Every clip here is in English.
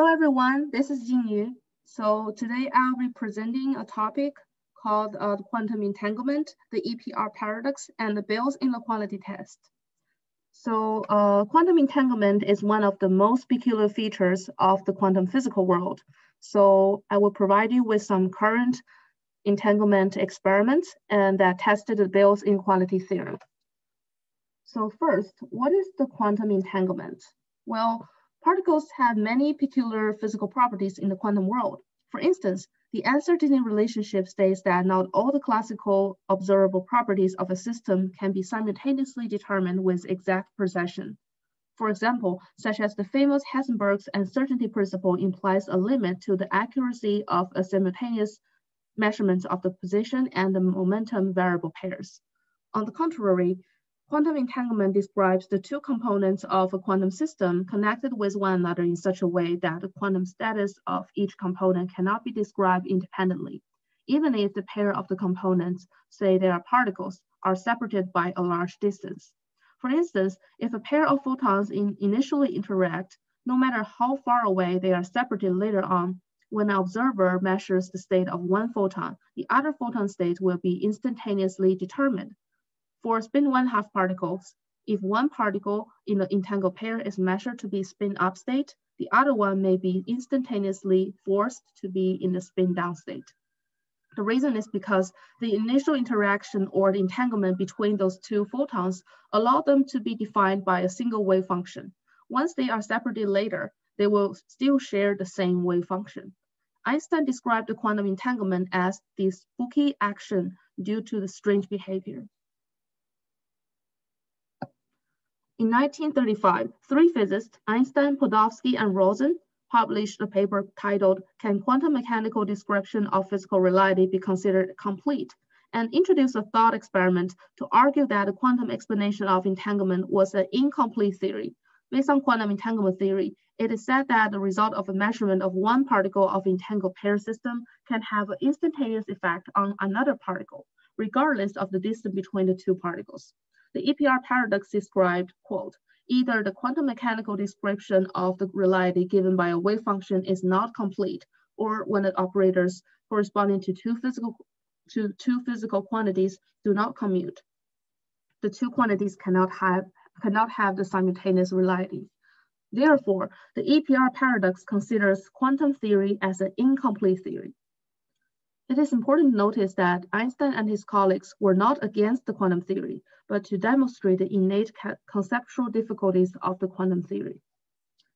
Hello everyone, this is Jingyu. So today I'll be presenting a topic called uh, quantum entanglement, the EPR paradox, and the Bell's inequality test. So uh, quantum entanglement is one of the most peculiar features of the quantum physical world. So I will provide you with some current entanglement experiments and that tested the Bell's inequality theorem. So first, what is the quantum entanglement? Well, Particles have many peculiar physical properties in the quantum world. For instance, the uncertainty relationship states that not all the classical observable properties of a system can be simultaneously determined with exact precision. For example, such as the famous Heisenberg's uncertainty principle implies a limit to the accuracy of a simultaneous measurement of the position and the momentum variable pairs. On the contrary, Quantum entanglement describes the two components of a quantum system connected with one another in such a way that the quantum status of each component cannot be described independently, even if the pair of the components, say they are particles, are separated by a large distance. For instance, if a pair of photons in initially interact, no matter how far away they are separated later on, when an observer measures the state of one photon, the other photon state will be instantaneously determined. For spin one half particles, if one particle in the entangled pair is measured to be spin up state, the other one may be instantaneously forced to be in the spin down state. The reason is because the initial interaction or the entanglement between those two photons allow them to be defined by a single wave function. Once they are separated later, they will still share the same wave function. Einstein described the quantum entanglement as the spooky action due to the strange behavior. In 1935, three physicists, Einstein, Podolsky, and Rosen, published a paper titled Can Quantum Mechanical Description of Physical Reality Be Considered Complete? and introduced a thought experiment to argue that the quantum explanation of entanglement was an incomplete theory. Based on quantum entanglement theory, it is said that the result of a measurement of one particle of entangled pair system can have an instantaneous effect on another particle, regardless of the distance between the two particles. The EPR paradox described, quote, either the quantum mechanical description of the reality given by a wave function is not complete, or when the operators corresponding to two physical to two physical quantities do not commute. The two quantities cannot have cannot have the simultaneous reality. Therefore, the EPR paradox considers quantum theory as an incomplete theory. It is important to notice that Einstein and his colleagues were not against the quantum theory, but to demonstrate the innate conceptual difficulties of the quantum theory.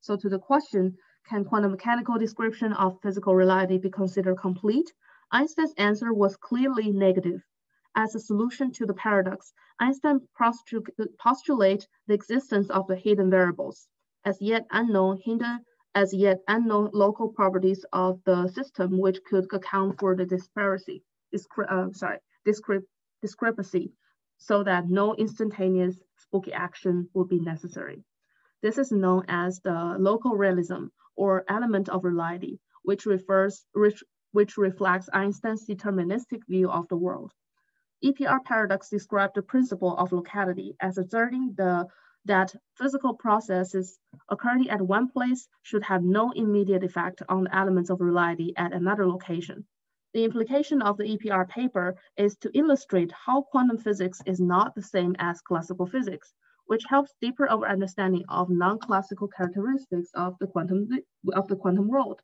So to the question, can quantum mechanical description of physical reality be considered complete? Einstein's answer was clearly negative. As a solution to the paradox, Einstein postulates the existence of the hidden variables, as yet unknown hidden as yet unknown local properties of the system which could account for the disparity, discre uh, sorry, discre discrepancy, so that no instantaneous spooky action would be necessary. This is known as the local realism or element of reality, which refers which, which reflects Einstein's deterministic view of the world. EPR paradox describes the principle of locality as asserting the that physical processes occurring at one place should have no immediate effect on the elements of reality at another location. The implication of the EPR paper is to illustrate how quantum physics is not the same as classical physics, which helps deeper our understanding of non-classical characteristics of the quantum of the quantum world.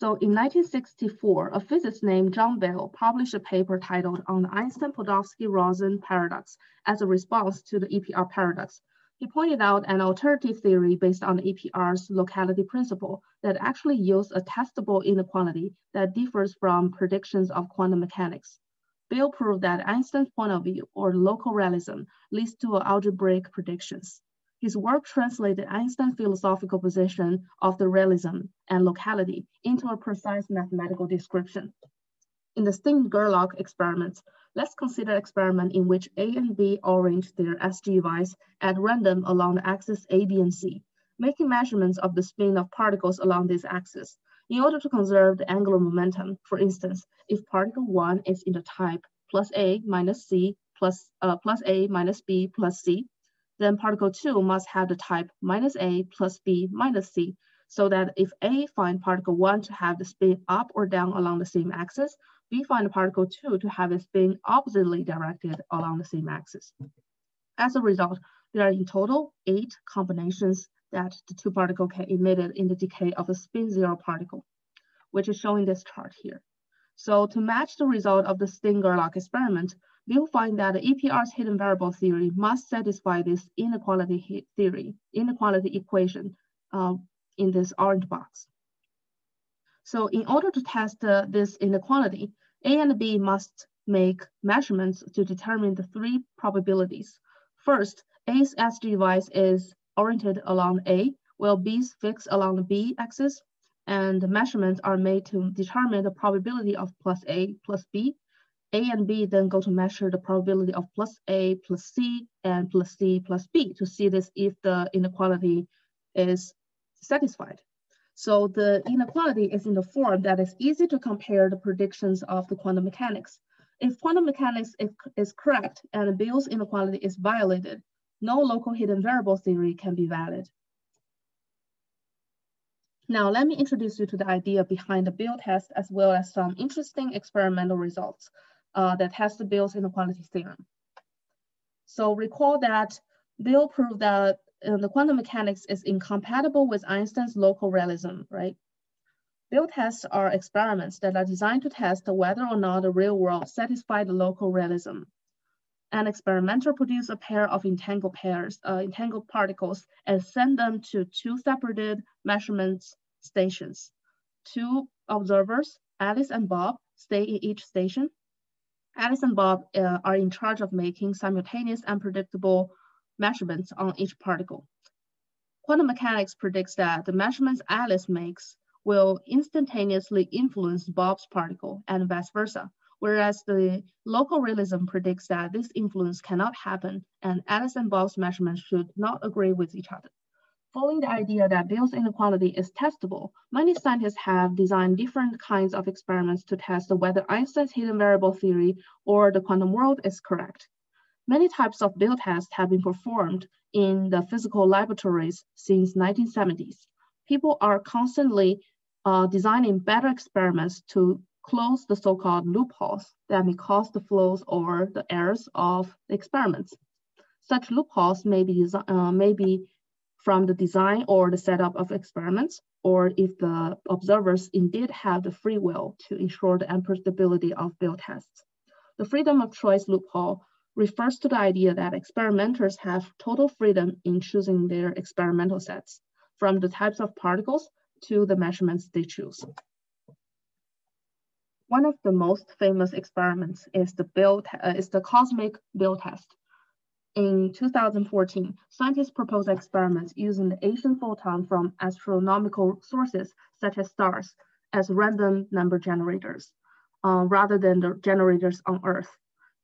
So in 1964, a physicist named John Bell published a paper titled On the Einstein-Podolsky-Rosen Paradox as a response to the EPR paradox. He pointed out an alternative theory based on the EPR's locality principle that actually yields a testable inequality that differs from predictions of quantum mechanics. Bell proved that Einstein's point of view, or local realism, leads to algebraic predictions. His work translated Einstein's philosophical position of the realism and locality into a precise mathematical description. In the Stern-Gerlach experiments, let's consider an experiment in which A and B arrange their SGVs at random along the axis A, B, and C, making measurements of the spin of particles along this axis. In order to conserve the angular momentum, for instance, if particle one is in the type plus A minus C plus, uh, plus A minus B plus C, then particle two must have the type minus A plus B minus C, so that if A find particle one to have the spin up or down along the same axis, B find particle two to have its spin oppositely directed along the same axis. As a result, there are in total eight combinations that the two particle can emit in the decay of a spin zero particle, which is shown in this chart here. So to match the result of the Stern-Gerlach experiment, we'll find that the EPR's hidden variable theory must satisfy this inequality theory, inequality equation uh, in this orange box. So in order to test uh, this inequality, A and B must make measurements to determine the three probabilities. First, A's SG device is oriented along A, while B's fixed along the B axis, and measurements are made to determine the probability of plus A plus B. A and B then go to measure the probability of plus A plus C and plus C plus B to see this if the inequality is satisfied. So the inequality is in the form that is easy to compare the predictions of the quantum mechanics. If quantum mechanics is, is correct and Bell's inequality is violated, no local hidden variable theory can be valid. Now, let me introduce you to the idea behind the Bell test, as well as some interesting experimental results uh, the Bell's inequality theorem. So recall that Bell proved that uh, the quantum mechanics is incompatible with Einstein's local realism, right? Bell tests are experiments that are designed to test whether or not the real world satisfies the local realism. An experimenter produces a pair of entangled pairs, uh, entangled particles, and send them to two separated measurement stations. Two observers, Alice and Bob, stay in each station. Alice and Bob uh, are in charge of making simultaneous and predictable measurements on each particle. Quantum mechanics predicts that the measurements Alice makes will instantaneously influence Bob's particle and vice versa, whereas the local realism predicts that this influence cannot happen and Alice and Bob's measurements should not agree with each other. Following the idea that Bell's inequality is testable, many scientists have designed different kinds of experiments to test whether Einstein's hidden variable theory or the quantum world is correct. Many types of Bell tests have been performed in the physical laboratories since 1970s. People are constantly uh, designing better experiments to close the so-called loopholes that may cause the flaws or the errors of the experiments. Such loopholes may be, uh, may be from the design or the setup of experiments, or if the observers indeed have the free will to ensure the unpredictability of Bell tests. The freedom of choice loophole refers to the idea that experimenters have total freedom in choosing their experimental sets, from the types of particles to the measurements they choose. One of the most famous experiments is the, Bell uh, is the cosmic Bell test, in 2014, scientists proposed experiments using the Asian photon from astronomical sources, such as stars, as random number generators, uh, rather than the generators on Earth.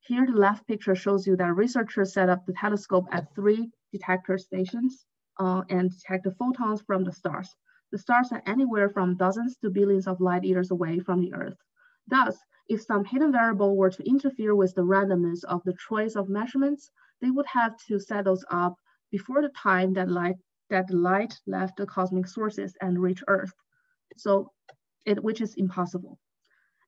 Here, the left picture shows you that researchers set up the telescope at three detector stations uh, and detect the photons from the stars. The stars are anywhere from dozens to billions of light years away from the Earth. Thus, if some hidden variable were to interfere with the randomness of the choice of measurements, they would have to set those up before the time that light that light left the cosmic sources and reached Earth. So it which is impossible.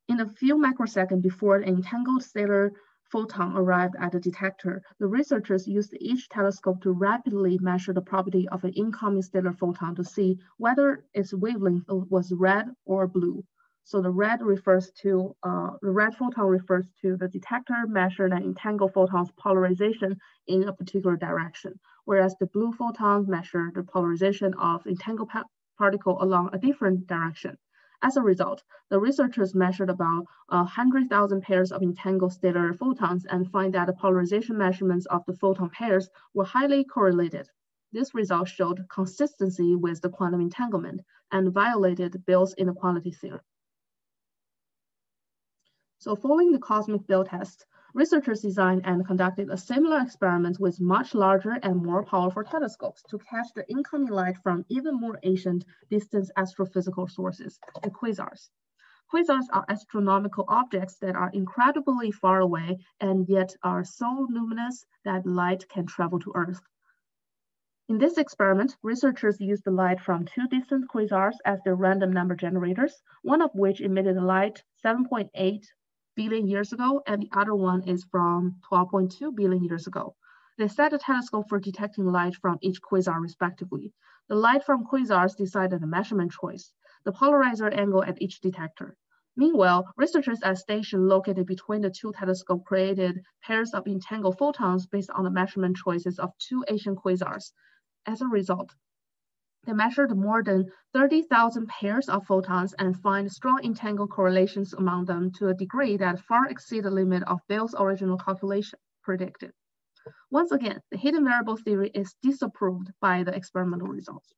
In a few microseconds before an entangled stellar photon arrived at the detector, the researchers used each telescope to rapidly measure the property of an incoming stellar photon to see whether its wavelength was red or blue. So the red refers to, uh, the red photon refers to the detector measured and entangled photon's polarization in a particular direction, whereas the blue photon measured the polarization of entangled particle along a different direction. As a result, the researchers measured about 100,000 pairs of entangled stellar photons and find that the polarization measurements of the photon pairs were highly correlated. This result showed consistency with the quantum entanglement and violated Bell's inequality theorem. So following the cosmic Bell test, researchers designed and conducted a similar experiment with much larger and more powerful telescopes to catch the incoming light from even more ancient distant astrophysical sources, the quasars. Quasars are astronomical objects that are incredibly far away and yet are so luminous that light can travel to Earth. In this experiment, researchers used the light from two distant quasars as their random number generators, one of which emitted light 7.8 billion years ago, and the other one is from 12.2 billion years ago. They set a telescope for detecting light from each quasar respectively. The light from quasars decided the measurement choice, the polarizer angle at each detector. Meanwhile, researchers at station located between the two telescopes created pairs of entangled photons based on the measurement choices of two Asian quasars. As a result, they measured more than 30,000 pairs of photons and find strong entangled correlations among them to a degree that far exceed the limit of Bell's original calculation predicted. Once again, the hidden variable theory is disapproved by the experimental results.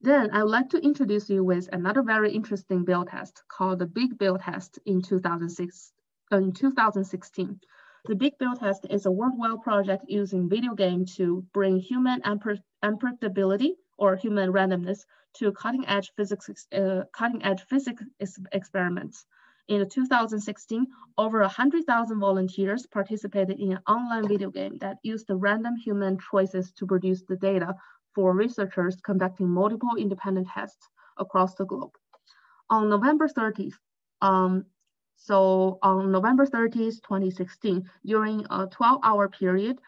Then I would like to introduce you with another very interesting Bell test called the Big Bell test in, 2006, uh, in 2016. The Big Bell test is a worldwide project using video game to bring human unpredictability or human randomness to cutting edge physics, uh, cutting edge physics experiments. In 2016, over 100,000 volunteers participated in an online video game that used the random human choices to produce the data for researchers conducting multiple independent tests across the globe. On November 30th, um, so on November 30th, 2016, during a 12-hour period,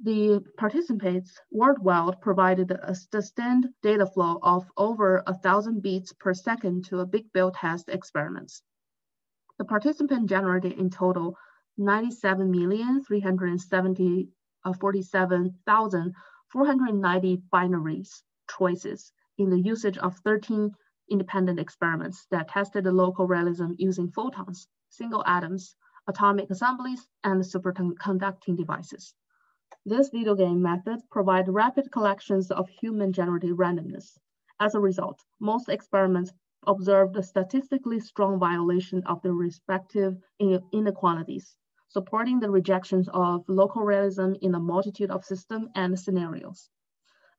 the participants worldwide provided a sustained data flow of over a thousand beats per second to a Big Bell test experiments. The participant generated in total 97,347,490 uh, binaries choices in the usage of 13 independent experiments that tested the local realism using photons, single atoms, atomic assemblies, and superconducting devices. This video game method provides rapid collections of human-generated randomness. As a result, most experiments observed a statistically strong violation of the respective inequalities, supporting the rejections of local realism in a multitude of systems and scenarios.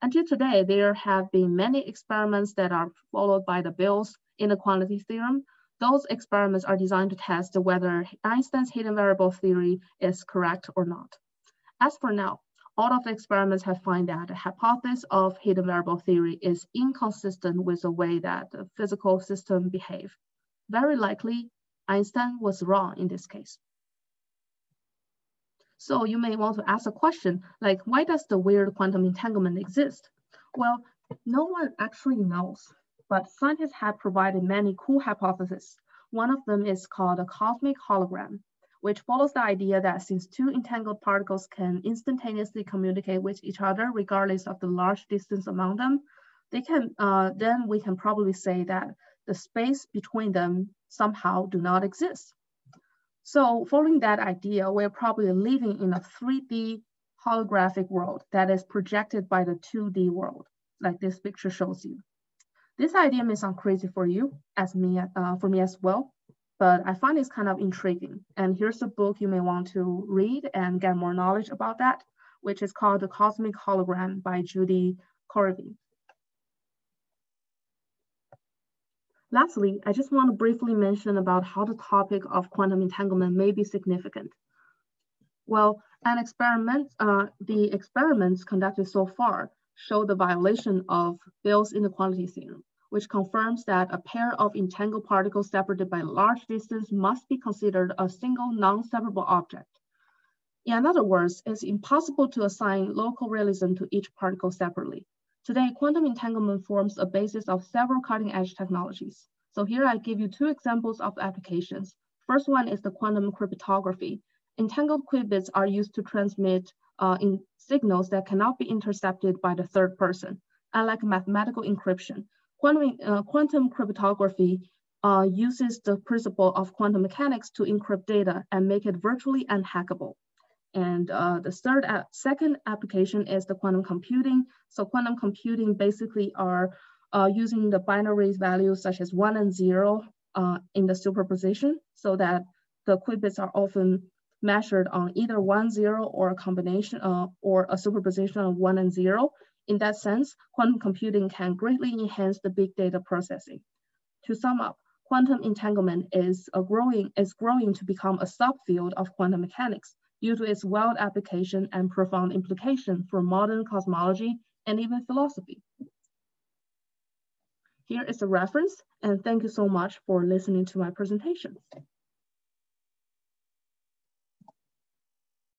Until today, there have been many experiments that are followed by the Bell's inequality theorem. Those experiments are designed to test whether Einstein's hidden variable theory is correct or not. As for now, all of the experiments have found that the hypothesis of hidden variable theory is inconsistent with the way that the physical system behave. Very likely, Einstein was wrong in this case. So you may want to ask a question like, why does the weird quantum entanglement exist? Well, no one actually knows, but scientists have provided many cool hypotheses. One of them is called a cosmic hologram, which follows the idea that since two entangled particles can instantaneously communicate with each other regardless of the large distance among them, they can, uh, then we can probably say that the space between them somehow do not exist. So following that idea, we're probably living in a 3D holographic world that is projected by the 2D world, like this picture shows you. This idea may sound crazy for you, as me, uh, for me as well, but I find it's kind of intriguing. And here's a book you may want to read and get more knowledge about that, which is called The Cosmic Hologram by Judy Currivan. Lastly, I just want to briefly mention about how the topic of quantum entanglement may be significant. Well, an experiment, uh, the experiments conducted so far show the violation of Bell's inequality theorem, which confirms that a pair of entangled particles separated by large distance must be considered a single non-separable object. In other words, it's impossible to assign local realism to each particle separately. Today, quantum entanglement forms a basis of several cutting edge technologies. So here I give you two examples of applications. First one is the quantum cryptography. Entangled qubits are used to transmit uh, in signals that cannot be intercepted by the third person. Unlike mathematical encryption, quantum, uh, quantum cryptography uh, uses the principle of quantum mechanics to encrypt data and make it virtually unhackable. And uh, the third, second application is the quantum computing. So quantum computing basically are uh, using the binary values such as one and zero uh, in the superposition so that the qubits are often measured on either one, zero, or a combination uh, or a superposition of one and zero. In that sense, quantum computing can greatly enhance the big data processing. To sum up, quantum entanglement is, a growing, is growing to become a subfield of quantum mechanics due to its wide application and profound implication for modern cosmology and even philosophy. Here is a reference, and thank you so much for listening to my presentation.